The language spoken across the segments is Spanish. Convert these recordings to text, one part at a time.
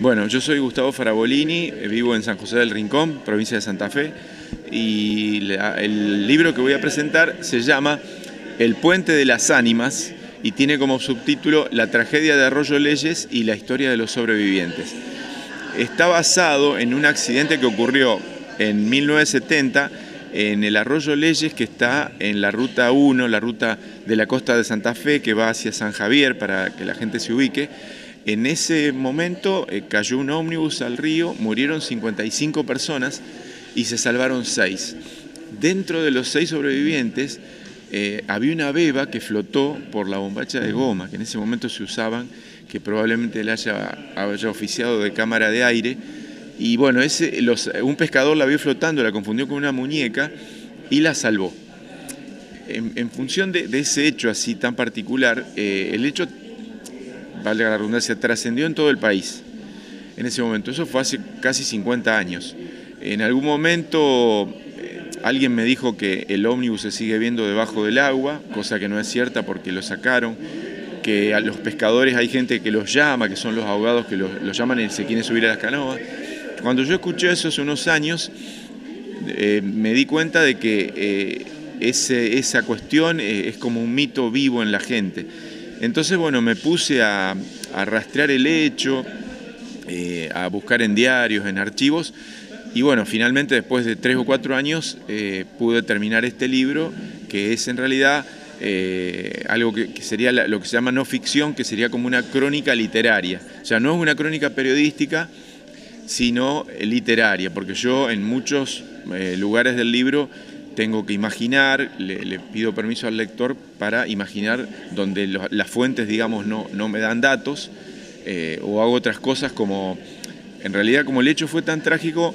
Bueno, yo soy Gustavo Farabolini, eh, vivo en San José del Rincón, provincia de Santa Fe, y el libro que voy a presentar se llama El puente de las ánimas y tiene como subtítulo La tragedia de Arroyo Leyes y la historia de los sobrevivientes. Está basado en un accidente que ocurrió en 1970 en el Arroyo Leyes que está en la ruta 1, la ruta de la costa de Santa Fe que va hacia San Javier para que la gente se ubique. En ese momento eh, cayó un ómnibus al río, murieron 55 personas y se salvaron 6. Dentro de los 6 sobrevivientes eh, había una beba que flotó por la bombacha de goma, que en ese momento se usaban, que probablemente le haya, haya oficiado de cámara de aire. Y bueno, ese, un pescador la vio flotando, la confundió con una muñeca y la salvó. En, función de, ese hecho así tan particular, eh, el hecho valga la redundancia, trascendió en todo el país en ese momento. Eso fue hace casi 50 años. En algún momento eh, alguien me dijo que el ómnibus se sigue viendo debajo del agua, cosa que no es cierta porque lo sacaron, que a los pescadores hay gente que los llama, que son los abogados que los, llaman y se quieren subir a las canoas. Cuando yo escuché eso hace unos años, eh, me di cuenta de que eh, esa cuestión es como un mito vivo en la gente entonces, bueno, me puse a, rastrear el hecho, eh, a buscar en diarios, en archivos, y bueno, finalmente después de tres o cuatro años eh, pude terminar este libro, que es en realidad eh, algo que, sería lo que se llama no ficción, que sería como una crónica literaria. O sea, no es una crónica periodística, sino literaria, porque yo en muchos lugares del libro tengo que imaginar, le, pido permiso al lector para imaginar donde las fuentes, digamos, no, no me dan datos, eh, o hago otras cosas como, en realidad como el hecho fue tan trágico,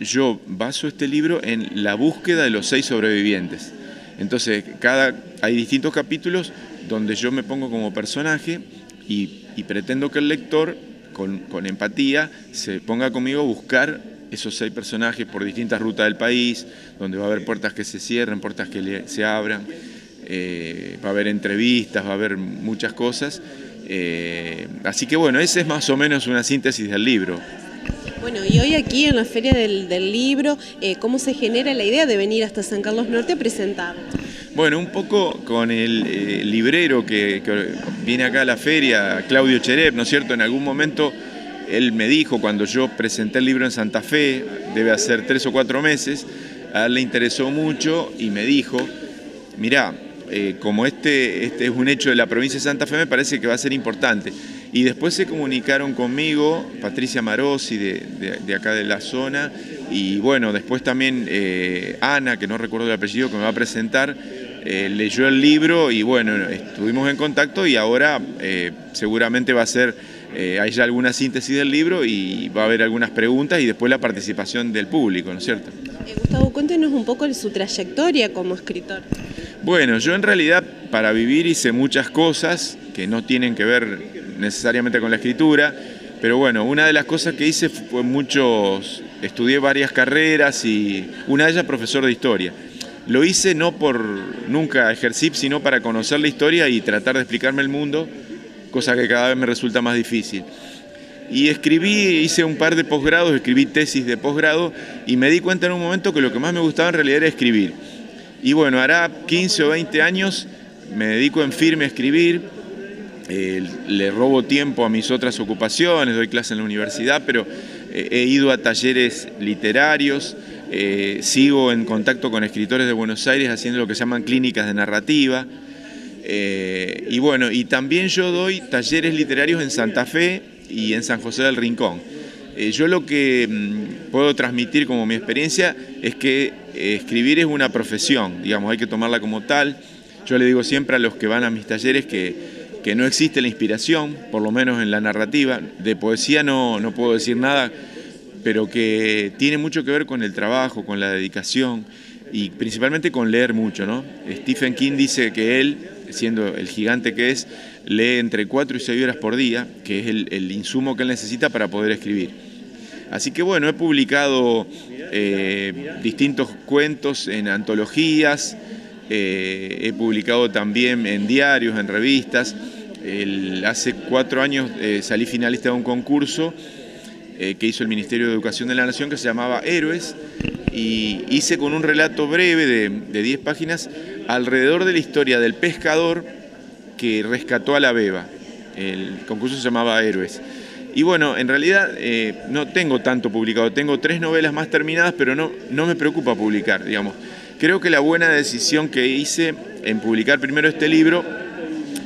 yo baso este libro en la búsqueda de los seis sobrevivientes. Entonces, cada, hay distintos capítulos donde yo me pongo como personaje y, pretendo que el lector, con, con empatía, se ponga conmigo a buscar esos seis personajes por distintas rutas del país, donde va a haber puertas que se cierren, puertas que se abran, eh, va a haber entrevistas, va a haber muchas cosas. Eh, así que bueno, esa es más o menos una síntesis del libro. Bueno, y hoy aquí en la Feria del, Libro, eh, ¿cómo se genera la idea de venir hasta San Carlos Norte a presentar? Bueno, un poco con el librero que, que, viene acá a la feria, Claudio Cherep, ¿no es cierto? En algún momento él me dijo cuando yo presenté el libro en Santa Fe, debe hacer tres o cuatro meses, a él le interesó mucho y me dijo, mirá, eh, como este, este es un hecho de la provincia de Santa Fe, me parece que va a ser importante. Y después se comunicaron conmigo, Patricia Marosi de, acá de la zona, y bueno, después también eh, Ana, que no recuerdo el apellido, que me va a presentar, eh, leyó el libro y bueno, estuvimos en contacto y ahora seguramente va a ser eh, hay ya alguna síntesis del libro y va a haber algunas preguntas y después la participación del público, ¿no es cierto? Eh, Gustavo, cuéntenos un poco de su trayectoria como escritor. Bueno, yo en realidad para vivir hice muchas cosas que no tienen que ver necesariamente con la escritura, pero bueno, una de las cosas que hice fue muchos, estudié varias carreras y una de ellas profesor de historia. Lo hice no por nunca ejercer, sino para conocer la historia y tratar de explicarme el mundo cosa que cada vez me resulta más difícil. Y escribí, hice un par de posgrados, escribí tesis de posgrado y me di cuenta en un momento que lo que más me gustaba en realidad era escribir. Y bueno, hará 15 o 20 años me dedico en firme a escribir, eh, le robo tiempo a mis otras ocupaciones, doy clase en la universidad, pero eh, he ido a talleres literarios, eh, sigo en contacto con escritores de Buenos Aires haciendo lo que se llaman clínicas de narrativa. Eh, y bueno, y también yo doy talleres literarios en Santa Fe y en San José del Rincón. Eh, yo lo que mm, puedo transmitir como mi experiencia es que eh, escribir es una profesión, digamos, hay que tomarla como tal. Yo le digo siempre a los que van a mis talleres que, que no existe la inspiración, por lo menos en la narrativa. De poesía no, no puedo decir nada, pero que tiene mucho que ver con el trabajo, con la dedicación y principalmente con leer mucho. ¿no? Stephen King dice que él siendo el gigante que es, lee entre 4 y 6 horas por día, que es el, insumo que él necesita para poder escribir. Así que bueno, he publicado eh, distintos cuentos en antologías, eh, he publicado también en diarios, en revistas. hace cuatro años eh, salí finalista de un concurso eh, que hizo el Ministerio de Educación de la Nación que se llamaba Héroes y hice con un relato breve de 10 páginas alrededor de la historia del pescador que rescató a la beba. El concurso se llamaba Héroes. Y bueno, en realidad eh, no tengo tanto publicado, tengo tres novelas más terminadas, pero no, no me preocupa publicar, digamos. Creo que la buena decisión que hice en publicar primero este libro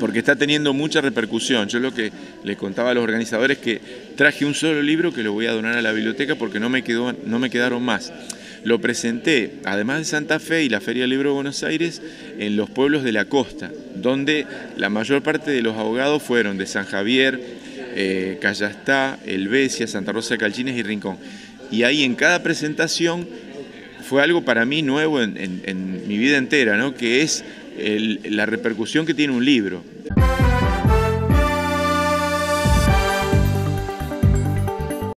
porque está teniendo mucha repercusión. Yo lo que les contaba a los organizadores que traje un solo libro que lo voy a donar a la biblioteca porque no me, quedó, no me quedaron más. Lo presenté, además de Santa Fe y la Feria del Libro de Buenos Aires, en los pueblos de la costa, donde la mayor parte de los abogados fueron de San Javier, eh, Callastá, Elvesia, Santa Rosa de Calchines y Rincón. Y ahí en cada presentación fue algo para mí nuevo en, mi vida entera, ¿no? que es la repercusión que tiene un libro.